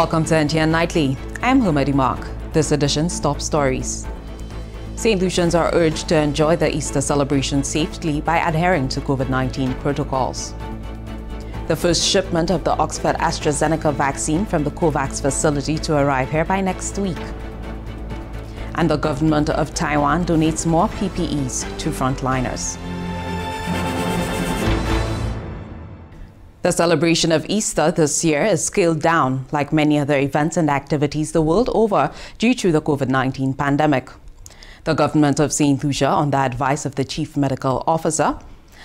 Welcome to NTN Nightly. I'm Humadi Mark. This edition's top stories. St. Lucians are urged to enjoy the Easter celebration safely by adhering to COVID 19 protocols. The first shipment of the Oxford AstraZeneca vaccine from the COVAX facility to arrive here by next week. And the government of Taiwan donates more PPEs to frontliners. The celebration of Easter this year is scaled down, like many other events and activities the world over, due to the COVID 19 pandemic. The government of St. Lucia, on the advice of the chief medical officer,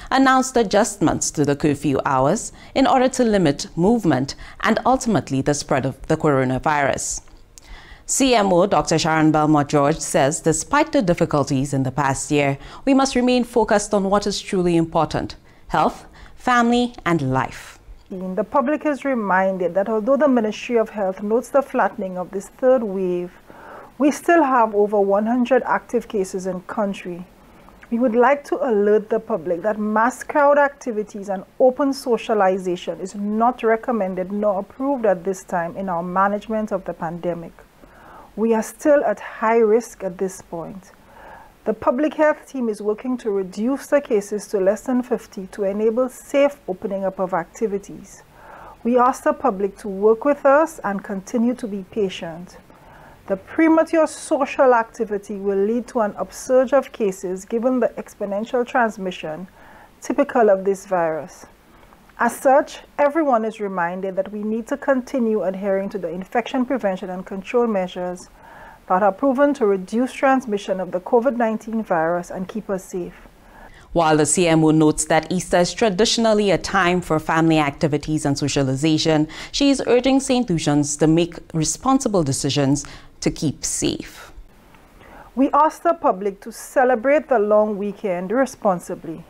announced adjustments to the curfew hours in order to limit movement and ultimately the spread of the coronavirus. CMO Dr. Sharon Belmar George says despite the difficulties in the past year, we must remain focused on what is truly important health family, and life. The public is reminded that although the Ministry of Health notes the flattening of this third wave, we still have over 100 active cases in country. We would like to alert the public that mass crowd activities and open socialization is not recommended nor approved at this time in our management of the pandemic. We are still at high risk at this point. The public health team is working to reduce the cases to less than 50 to enable safe opening up of activities. We ask the public to work with us and continue to be patient. The premature social activity will lead to an upsurge of cases given the exponential transmission typical of this virus. As such, everyone is reminded that we need to continue adhering to the infection prevention and control measures that are proven to reduce transmission of the COVID-19 virus and keep us safe. While the CMO notes that Easter is traditionally a time for family activities and socialization, she is urging St. Lucians to make responsible decisions to keep safe. We ask the public to celebrate the long weekend responsibly.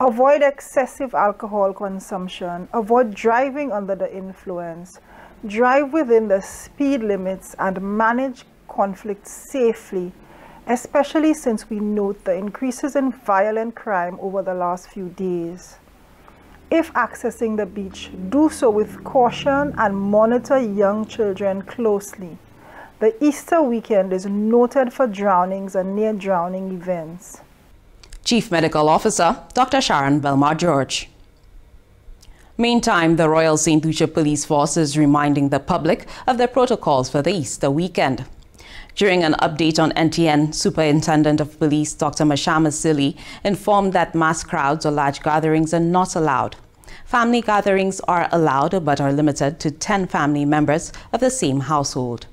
Avoid excessive alcohol consumption, avoid driving under the influence, drive within the speed limits and manage conflict safely, especially since we note the increases in violent crime over the last few days. If accessing the beach, do so with caution and monitor young children closely. The Easter weekend is noted for drownings and near drowning events. Chief Medical Officer Dr. Sharon Belmar George. Meantime, the Royal St. Lucia Police Force is reminding the public of their protocols for the Easter weekend. During an update on NTN, Superintendent of Police Dr. Mashama Sili informed that mass crowds or large gatherings are not allowed. Family gatherings are allowed but are limited to 10 family members of the same household.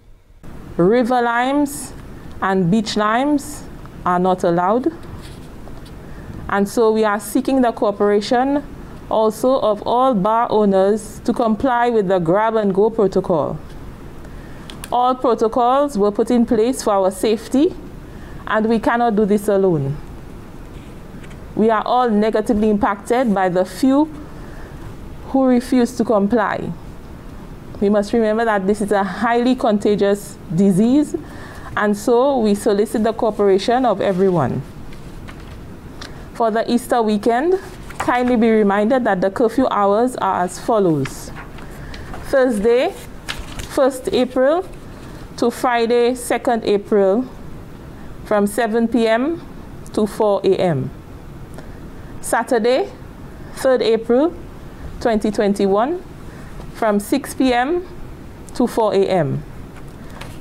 River limes and beach limes are not allowed. And so we are seeking the cooperation also of all bar owners to comply with the grab and go protocol. All protocols were put in place for our safety, and we cannot do this alone. We are all negatively impacted by the few who refuse to comply. We must remember that this is a highly contagious disease, and so we solicit the cooperation of everyone. For the Easter weekend, kindly be reminded that the curfew hours are as follows. Thursday, 1st April, to Friday, 2nd April from 7 p.m. to 4 a.m. Saturday, 3rd April 2021 from 6 p.m. to 4 a.m.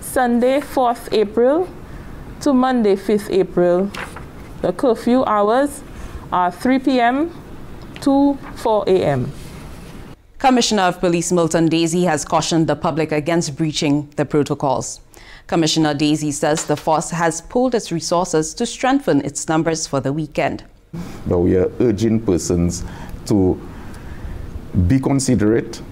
Sunday, 4th April to Monday, 5th April. The curfew hours are 3 p.m. to 4 a.m. Commissioner of Police Milton Desir has cautioned the public against breaching the protocols. Commissioner Desir says the force has pooled its resources to strengthen its numbers for the weekend. But we are urging persons to be considerate,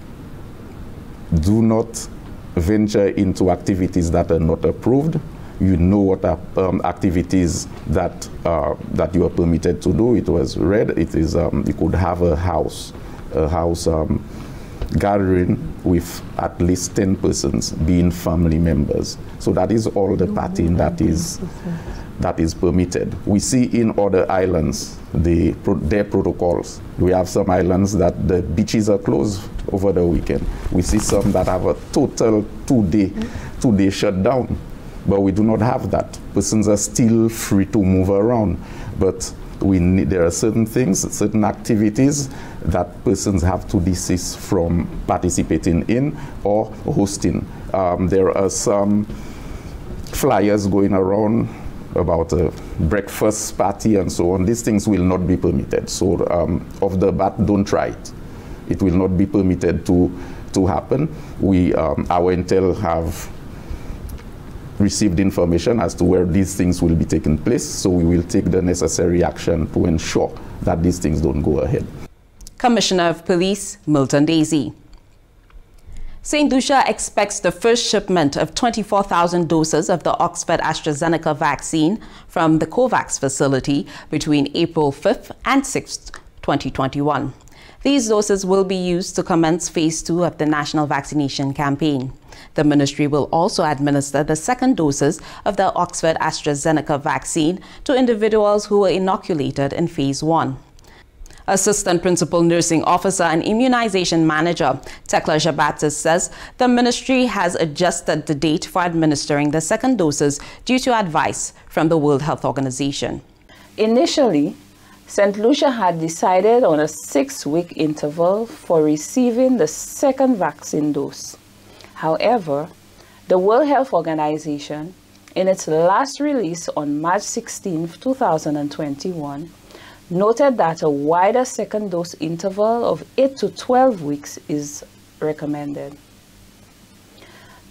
do not venture into activities that are not approved. You know what are um, activities that uh, that you are permitted to do. It was read. It is um, you could have a house, a house um, gathering with at least 10 persons being family members. So that is all the pattern that is that is permitted. We see in other islands the, their protocols. We have some islands that the beaches are closed over the weekend. We see some that have a total two-day two-day shutdown, but we do not have that. Persons are still free to move around, but we need, there are certain things, certain activities that persons have to desist from participating in or hosting. Um, there are some flyers going around about a breakfast party and so on. These things will not be permitted. So um, off the bat, don't try it. It will not be permitted to, to happen. We, um, our intel have received information as to where these things will be taking place, so we will take the necessary action to ensure that these things don't go ahead. Commissioner of Police Milton Desir. St. Lucia expects the first shipment of 24,000 doses of the Oxford AstraZeneca vaccine from the COVAX facility between April 5th and 6th, 2021. These doses will be used to commence phase two of the national vaccination campaign. The ministry will also administer the second doses of the Oxford AstraZeneca vaccine to individuals who were inoculated in phase one. Assistant Principal Nursing Officer and Immunization Manager Tekla Jabatis says the ministry has adjusted the date for administering the second doses due to advice from the World Health Organization. Initially, St. Lucia had decided on a six-week interval for receiving the second vaccine dose. However, the World Health Organization, in its last release on March 16, 2021, noted that a wider second dose interval of 8 to 12 weeks is recommended.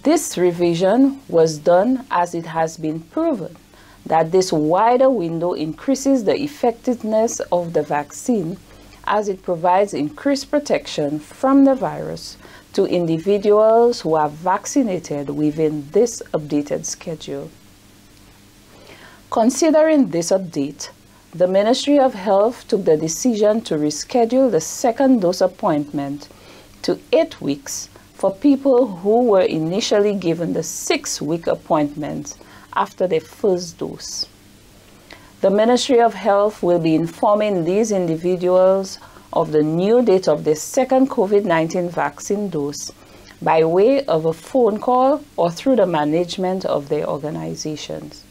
This revision was done as it has been proven that this wider window increases the effectiveness of the vaccine as it provides increased protection from the virus to individuals who are vaccinated within this updated schedule. Considering this update, the Ministry of Health took the decision to reschedule the second dose appointment to eight weeks for people who were initially given the six week appointment after their first dose. The Ministry of Health will be informing these individuals of the new date of the second COVID 19 vaccine dose by way of a phone call or through the management of their organizations.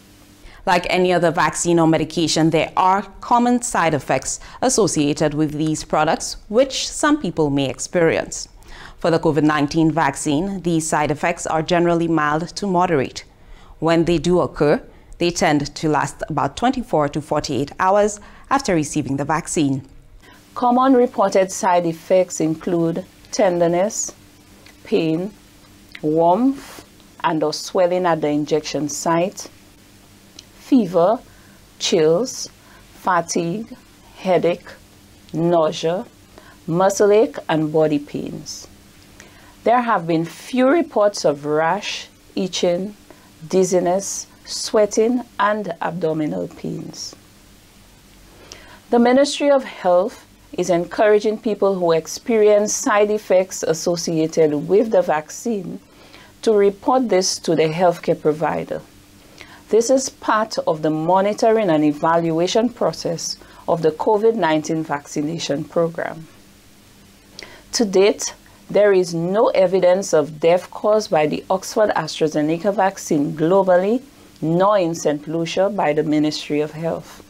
Like any other vaccine or medication, there are common side effects associated with these products, which some people may experience. For the COVID 19 vaccine, these side effects are generally mild to moderate. When they do occur, they tend to last about 24 to 48 hours after receiving the vaccine. Common reported side effects include tenderness, pain, warmth, and or swelling at the injection site, fever, chills, fatigue, headache, nausea, muscle ache, and body pains. There have been few reports of rash, itching, dizziness, sweating, and abdominal pains. The Ministry of Health is encouraging people who experience side effects associated with the vaccine to report this to the healthcare provider. This is part of the monitoring and evaluation process of the COVID-19 vaccination program. To date, there is no evidence of death caused by the Oxford AstraZeneca vaccine globally, nor in St. Lucia by the Ministry of Health.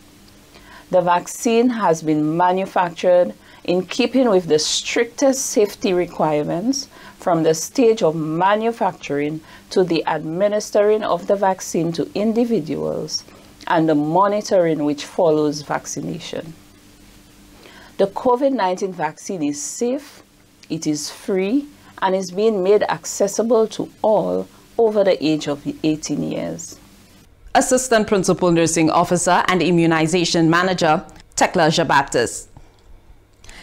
The vaccine has been manufactured in keeping with the strictest safety requirements from the stage of manufacturing to the administering of the vaccine to individuals and the monitoring which follows vaccination. The COVID 19 vaccine is safe, it is free, and is being made accessible to all over the age of 18 years. Assistant Principal Nursing Officer and Immunization Manager, Tekla Jabaptis.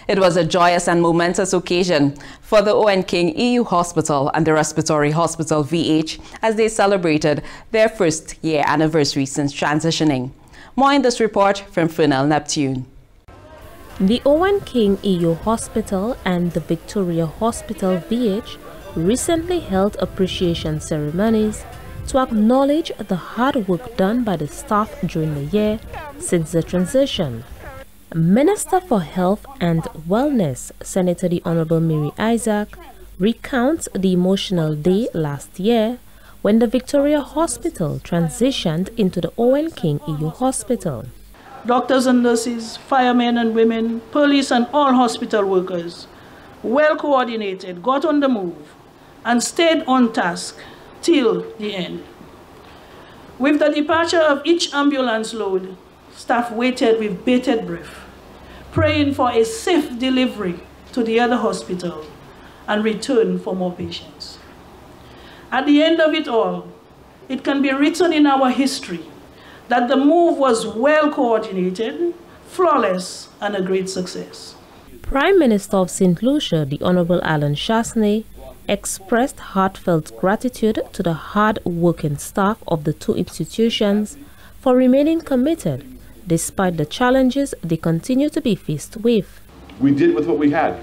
It was a joyous and momentous occasion for the Owen King EU Hospital and the Respiratory Hospital VH as they celebrated their first year anniversary since transitioning. More in this report from Fernell Neptune. The Owen King EU Hospital and the Victoria Hospital VH recently held appreciation ceremonies to acknowledge the hard work done by the staff during the year since the transition. Minister for Health and Wellness, Senator the Honorable Mary Isaac, recounts the emotional day last year when the Victoria Hospital transitioned into the Owen King EU Hospital. Doctors and nurses, firemen and women, police and all hospital workers, well coordinated, got on the move and stayed on task till the end. With the departure of each ambulance load, staff waited with bated breath, praying for a safe delivery to the other hospital and return for more patients. At the end of it all, it can be written in our history that the move was well coordinated, flawless, and a great success. Prime Minister of St. Lucia, the Honorable Allen Chastanet, expressed heartfelt gratitude to the hard-working staff of the two institutions for remaining committed despite the challenges they continue to be faced with. We did with what we had,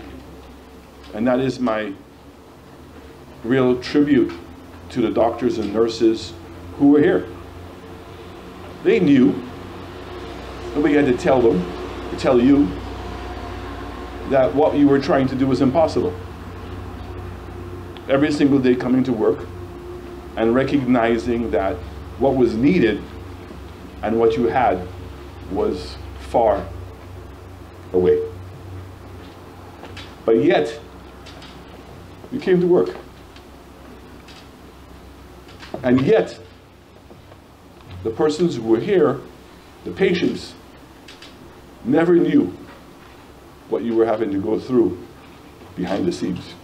and that is my real tribute to the doctors and nurses who were here. They knew, nobody had to tell them, to tell you, that what you were trying to do was impossible. Every single day coming to work and recognizing that what was needed and what you had was far away. But yet, you came to work. And yet, the persons who were here, the patients, never knew what you were having to go through behind the scenes.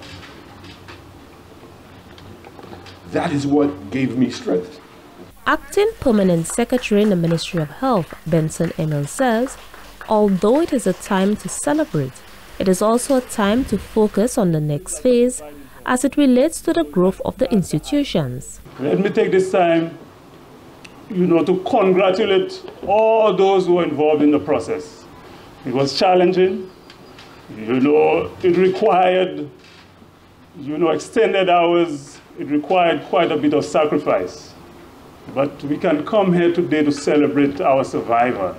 That is what gave me strength. Acting Permanent Secretary in the Ministry of Health, Benson Emil says, although it is a time to celebrate, it is also a time to focus on the next phase as it relates to the growth of the institutions. Let me take this time, you know, to congratulate all those who were involved in the process. It was challenging. You know, it required, you know, extended hours. It required quite a bit of sacrifice. But we can come here today to celebrate our survivor.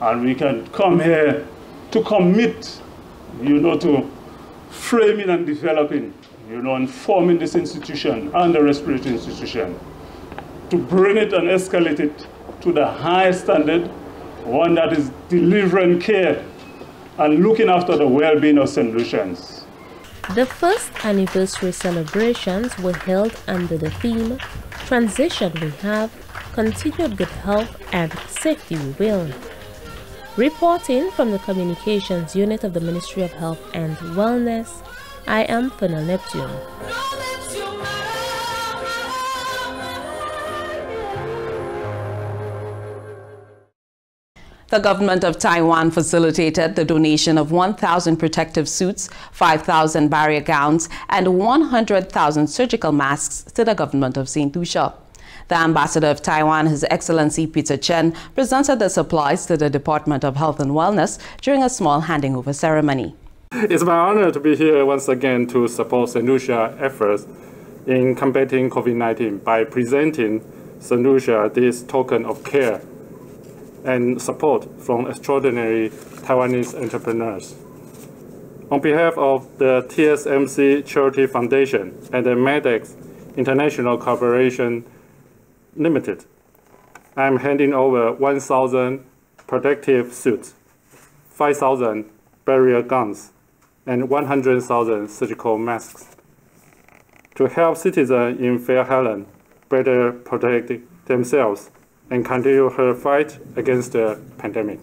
And we can come here to commit, you know, to framing and developing, you know, and forming this institution and the respiratory institution to bring it and escalate it to the highest standard, one that is delivering care and looking after the well-being of St. Lucians. The first anniversary celebrations were held under the theme Transition We Have, Continued Good Health and Safety We Will. Reporting from the Communications Unit of the Ministry of Health and Wellness, I am Fenel Neptune. The government of Taiwan facilitated the donation of 1,000 protective suits, 5,000 barrier gowns, and 100,000 surgical masks to the government of St. Lucia. The ambassador of Taiwan, His Excellency Peter Chen, presented the supplies to the Department of Health and Wellness during a small handing over ceremony. It's my honor to be here once again to support St. Lucia efforts in combating COVID-19 by presenting St. Lucia this token of care and support from extraordinary Taiwanese entrepreneurs. On behalf of the TSMC Charity Foundation and the MEDEX International Corporation Limited, I'm handing over 1,000 protective suits, 5,000 barrier guns, and 100,000 surgical masks to help citizens in Fair Helen better protect themselves and continue her fight against the pandemic.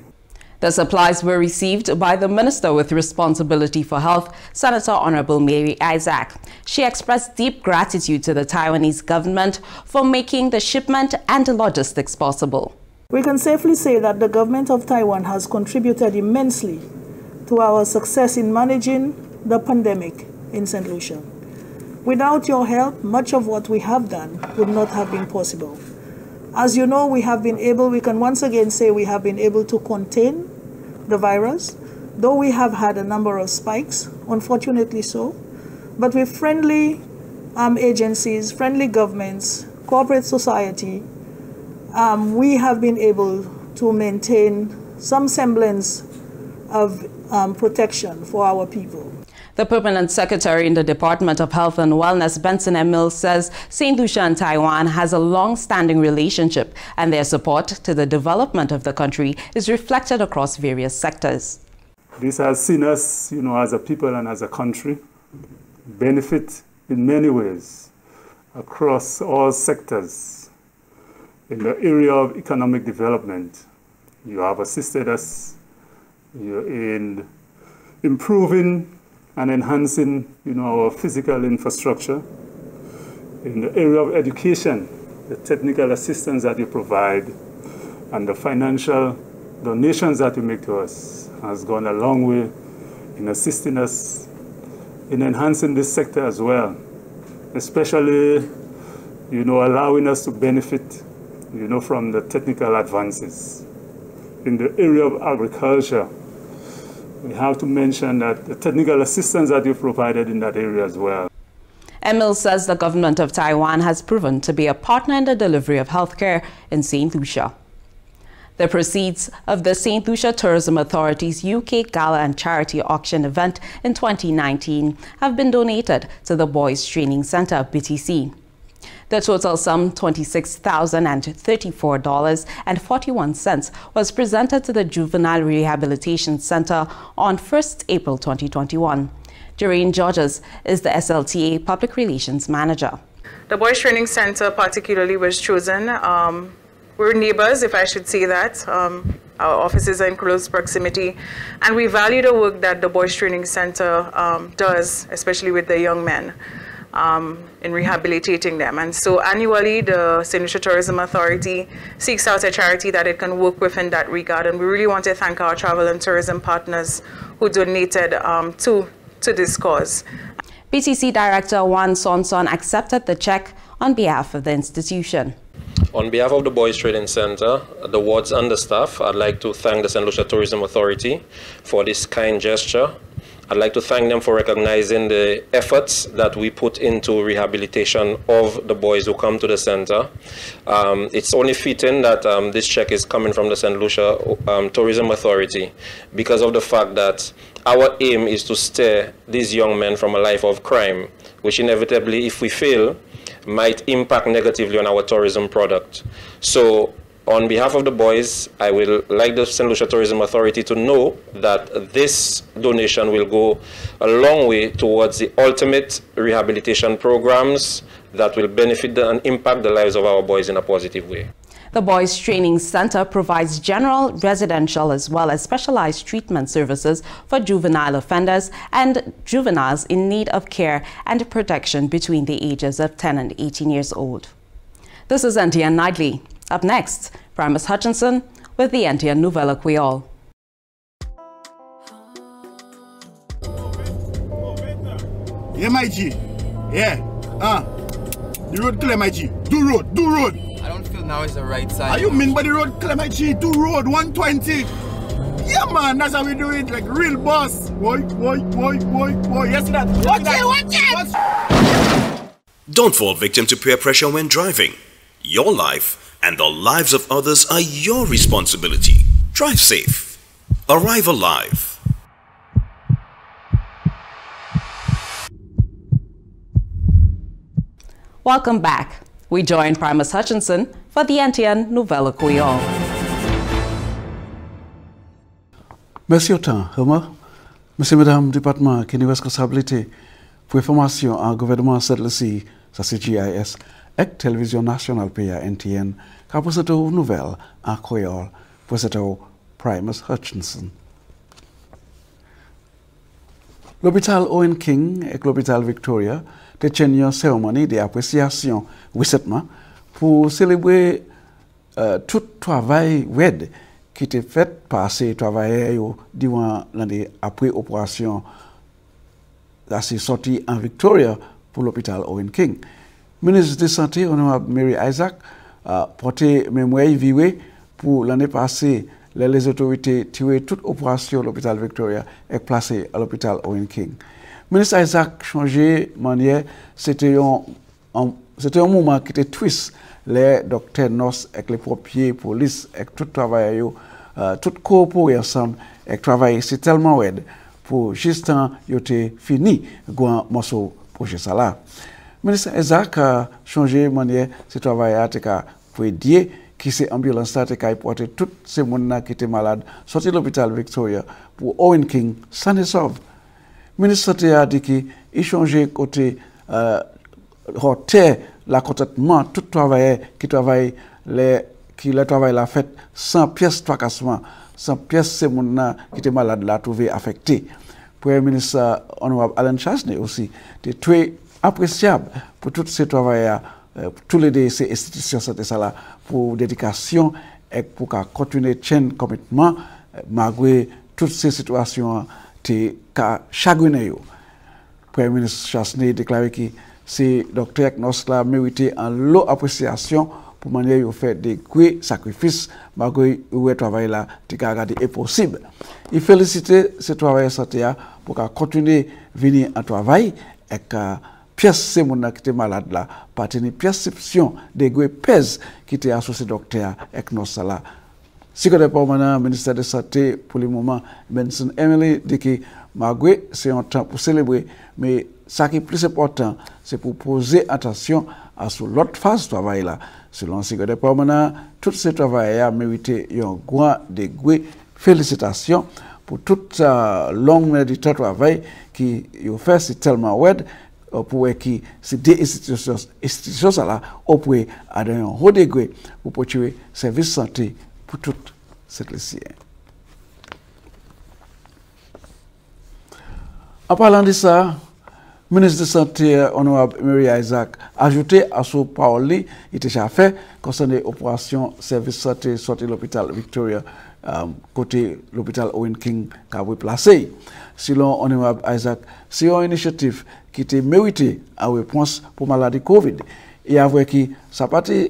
The supplies were received by the Minister with Responsibility for Health, Senator Honorable Mary Isaac. She expressed deep gratitude to the Taiwanese government for making the shipment and logistics possible. We can safely say that the government of Taiwan has contributed immensely to our success in managing the pandemic in St. Lucia. Without your help, much of what we have done would not have been possible. As you know, we have been able, we can once again say we have been able to contain the virus, though we have had a number of spikes, unfortunately so. But with friendly um, agencies, friendly governments, corporate society, um, we have been able to maintain some semblance of um, protection for our people. The permanent secretary in the Department of Health and Wellness, Benson Emil, says St. Lucia and Taiwan has a long-standing relationship and their support to the development of the country is reflected across various sectors. This has seen us, you know, as a people and as a country benefit in many ways across all sectors. In the area of economic development, you have assisted us in improving and enhancing you know, our physical infrastructure. In the area of education, the technical assistance that you provide and the financial donations that you make to us has gone a long way in assisting us in enhancing this sector as well, especially you know, allowing us to benefit you know, from the technical advances. In the area of agriculture, we have to mention that the technical assistance that you provided in that area as well. Emil says the government of Taiwan has proven to be a partner in the delivery of healthcare in St. Lucia. The proceeds of the St. Lucia Tourism Authority's UK Gala and Charity Auction event in 2019 have been donated to the Boys Training Center, BTC. The total sum, $26,034.41, was presented to the Juvenile Rehabilitation Center on 1st April 2021. Doreen Georges is the SLTA Public Relations Manager. The Boys Training Center particularly was chosen. Um, we're neighbors, if I should say that. Um, our offices are in close proximity, and we value the work that the Boys Training Center um, does, especially with the young men um, in rehabilitating them. And so annually, the St. Lucia Tourism Authority seeks out a charity that it can work with in that regard. And we really want to thank our travel and tourism partners who donated um, to, to this cause. BTC Director Juan Sonson accepted the check on behalf of the institution. On behalf of the Boys Training Center, the wards and the staff, I'd like to thank the St. Lucia Tourism Authority for this kind gesture I'd like to thank them for recognizing the efforts that we put into rehabilitation of the boys who come to the center. Um, it's only fitting that um, this check is coming from the St. Lucia um, Tourism Authority because of the fact that our aim is to steer these young men from a life of crime, which inevitably, if we fail, might impact negatively on our tourism product. So on behalf of the boys, I will like the St. Lucia Tourism Authority to know that this donation will go a long way towards the ultimate rehabilitation programs that will benefit and impact the lives of our boys in a positive way. The Boys Training Center provides general, residential, as well as specialized treatment services for juvenile offenders and juveniles in need of care and protection between the ages of 10 and 18 years old. This is NTN Nightly. Up next, Primus Hutchinson with the NTN Nouvelle Creole. Yeah, my G. Yeah. Uh. The road clear, my G. Do road. Do road. I don't feel now is the right side. Are you mean by the road clear, my G? Do road. 120. Yeah, man. That's how we do it. Like real boss. Boy, boy, boy, boy, boy. Yes, that. Watch it, watch it. Don't fall victim to peer pressure when driving. Your life and the lives of others are your responsibility. Drive safe. Arrive alive. Welcome back. We join Primus Hutchinson for the NTN Nouvelle Creole. Merci autant, Homer. Monsieur, Madame, département qui a responsabilité pour information en gouvernement celle-ci, ça c'est GIS, ek Televizyon Nasional pia NTN ka posatow nouvel an koyol posatow Primus Hutchinson. L'hôpital Owen King et l'hôpital Victoria te chenyo seremoni de apresyasyon wisetman pou selebwe euh, tout travay wed ki te fet pase travaye yo diwan nan de apre operasyon la se soti Victoria pou l'hôpital Owen King. Ministre de Santé, honorable Mary Isaac, a porté mémoire vivé pour l'année passée, les, autorités tiré toute opération à l'hôpital Victoria et placé à l'hôpital Owen King. Ministre Isaac changé manière, c'était un, un moment qui était twist. Les docteurs, nos avec les pompiers, police, avec tout travail, euh, tout coopérer ensemble, avec travailler, c'est tellement aide pour juste un, il fini, un morceau projet ça là. Ministre Ezak chanje manye se travaye a te ka pwedye ki se ambulans ta te ka ipote tout se moun na ki te malade soti l'Hopital Victoria pou Owen King san e sov. Ministre te a di ki i chanje kote uh, hote la kontatman tout travaye ki travaye ki le travaye la fet san piyes trakasman, san piyes se moun na ki te malade la touve afekte. Premier ministre Honorable Alan Chasney osi te twe appréciable pour tous ces travailleurs, euh, pour tous les ces institutions santé ça là, pour dédication et pour qu'à continuer chaîne commitment euh, malgré toutes ces situations qui chagrinées. Premier ministre Chasney a déclaré que ces docteurs qui mérité en lot appréciation pour manière de faire des gros sacrifices, malgré le travail là, qui est possible. Il félicite ces travailleurs santé hein, pour continuer à venir en travail et se moun na ki te malade la, pati ni piyesipsyon de gwe pez ki te asose dokter ek nos. Siko de pou manan, Ministère de Santé pou li mouman, Benson Emily, di ki ma gwe se yon tan pou celebre, me sa ki plis important, se pou pose atasyon asou lot faz travay la. Selon siko de pou manan, tout se travay a merite yon gwa de gwe felicitasyon pou tout sa long medita travay ki yo fè si telman wèd, Euh, pou wè ki se de institisyon sa la ou pou wè adan yon ho degwe pou pou chwe servis sante pou tout se klesiyen. An palan di sa, Ministre de Santé euh, Honorable Mary Isaac ajoute a sou paoli ite chafè konsande operasyon servis sante sote l'Hopital Victoria kote l'Hopital Owen King ka wè plasey. Silon Honorable Isaac, si yon inisiatif ki te merite a repons pou maladi COVID. E avwe ki sa pati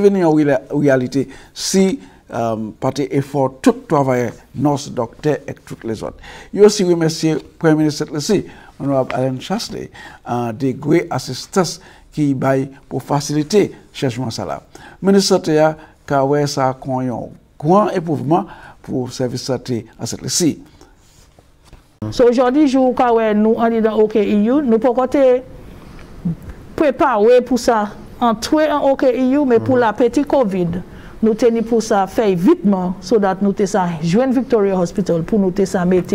veni an realite si pati efor tout travaye nos dokte ek tout les ot. Yo si remesye Prime Ministre Lesi, Honorable Alain Chasley, de gwe asistas ki bay pou fasilite chèjman sa la. Ministre te ya ka sa kwanyon grand éprouvement pour service santé à cette. So aujourd'hui, jour nous on dans OKEU, nous pouvons préparer pour ça, entrer en OKEU, mais pour mhm. la petite COVID, nous tenons pour ça faire vitement, so that nous te ça joindre Victoria Hospital pour nous te ça mettre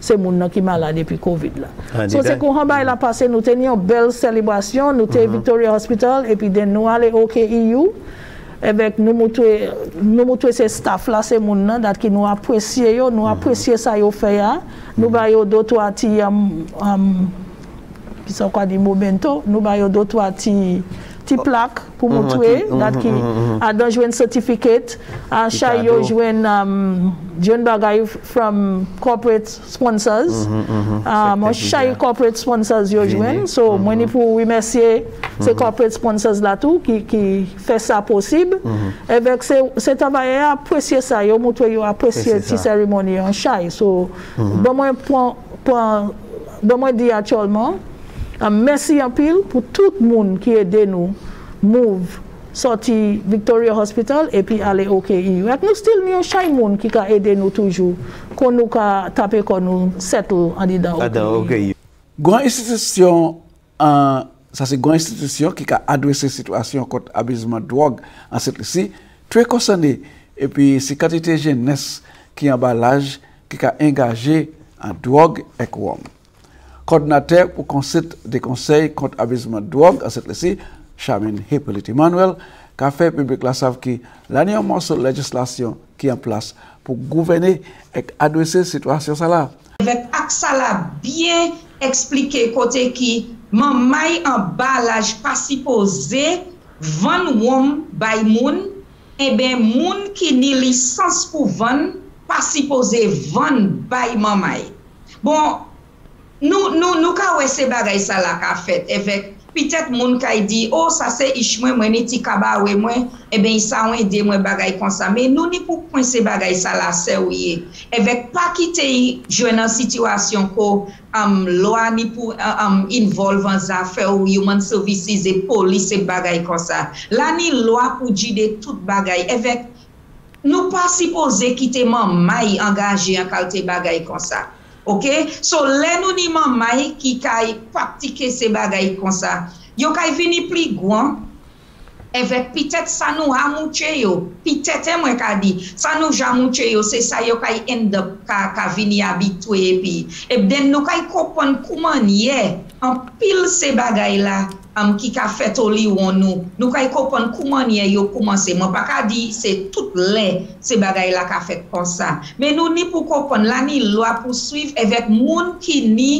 ces gens qui sont malades depuis COVID là. Ah, so c'est qu'on a la passé, nous tenions une belle célébration, nous te mhm. Victoria Hospital et puis de nous aller OKEU. Eh ebek nou moutwe e se staff la se moun nan dat ki nou apresye yo, nou mhm. apresye sa yo fe ya, nou mhm. ba yo do to ati, um, um, ki sa kwa di momento, nou ba yo do to ati ti plak pou moun twe, dat ki adan jwen certificate, a chay yo jwen um, jwen bagay from corporate sponsors, um, a chay corporate sponsors yo jwen, so mweni pou wimesye se corporate sponsors la tou ki fe sa posib, eh evek se tabaye apresye sa yo, moun twe yo apresye ti seremoni an chay, so do mwen pon, do mwen di atyolman, mersi apil pou tout moun ki ede nou move sorti Victoria Hospital epi ale OKEU. Ek nou stil mi yon chay moun ki ka ede nou toujou kon nou ka tape kon nou settle an di da OKEU. Gwan institisyon sa se gwan institisyon ki ka adwese situasyon kot abizman drog an set lisi, tre konsande epi si katite jennes ki yon balaj ki ka engaje an drog ek wong. coordinateur pour concept des conseils contre abusement de drogue, à cette liste, Chamin Hippolyte Emmanuel, qui a fait public la savent qui, l'année en morceau de législation qui est en place pour gouverner et adresser cette situation là. Avec Axala bien expliqué côté qui, man may en balage pas supposé, van wom by moun, eh et bien moun qui ni licence pour van, pas supposé van by man may. Bon, nou, nou, nou ka wese bagay sa la ka fet, efek, pitet moun ka di, oh sa se ish mwen mwen eti kaba we mwen, e ebe sa mwen de mwen bagay konsa, men nou ni pou pwen se bagay sa la se ouye, efek pa ki te jwen nan situasyon ko am um, loa ni pou am um, involvan zafè ou human services e polis e bagay konsa, la ni loa pou jide tout bagay, efek, nou pa sipoze ki te man may angaje an kalte bagay konsa, Ok? So, lè nou ni mamay ki kay patike se bagay kon sa. Yo kay vini pli gwan, evèk pitet sa nou amouche yo. Pitet e mwen ka di. Sa nou jamouche yo, se sa yo kay end up ka, ka vini abitwe epi. Ebden nou kay kopon kouman ye. an pil se bagay la am ki ka fet oli ou an nou. Nou kay e kopon kouman ye yo koumanse. Mwen pa ka di se tout le se bagay la ka fet kon sa. Men nou ni pou kopon la ni lwa pou suiv evek moun ki ni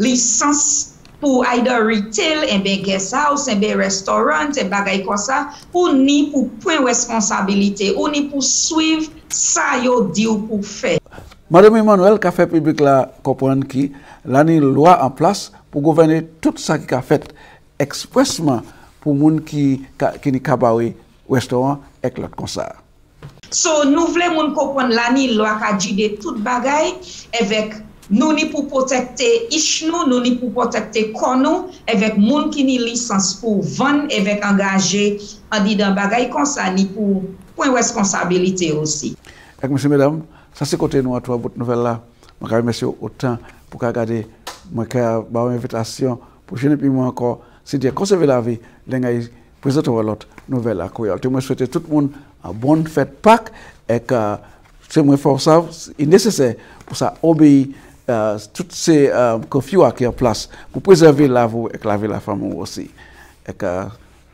lisans pou either retail, eh enbe guest house, eh enbe restaurant, enbe bagay kon sa, ou ni pou pwen responsabilite, ou ni pou suiv sa yo di ou pou fe. Madame Emmanuel ka fè publik la kompon ki la ni lwa an plas pou gouvene tout sa ki ka fèt ekspresman pou moun ki, ka, ki ni kabawe restoran ek lot konsa. So nou vle moun kompon lani lwa ka jide tout bagay evèk nou ni pou potekte ish nou, nou ni pou potekte kon nou, evèk moun ki ni lisans pou van, evèk angaje an di dan bagay konsa ni pou, pou responsabilite osi. Ek monsi, medam, Ça, c'est côté nous à toi, votre nouvelle là. Je vous remercie autant pour regarder, moi, ma invitation. Pour finir, puis moi encore, c'est dire, conserver la vie, les présenter l'autre nouvelle à quoi. Je souhaite tout le monde une bonne fête Pâques et que c'est moins fort ça, nécessaire pour ça obéir euh, toutes ces euh, conflits qui en place pour préserver la vie et laver la femme aussi. Et que,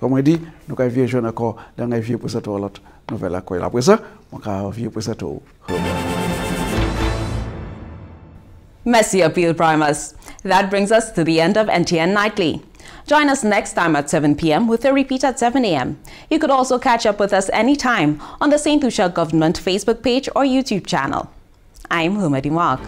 comme on dit, nous avons vieux jeunes encore dans les vieux pour cette l'autre nouvelle à quoi. Après ça, ou. Messi Appeal Primus. That brings us to the end of NTN Nightly. Join us next time at 7 p.m. with a repeat at 7 a.m. You could also catch up with us anytime on the St. Lucia Government Facebook page or YouTube channel. I'm Humadi Mark.